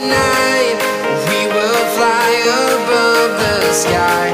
night. We will fly above the sky.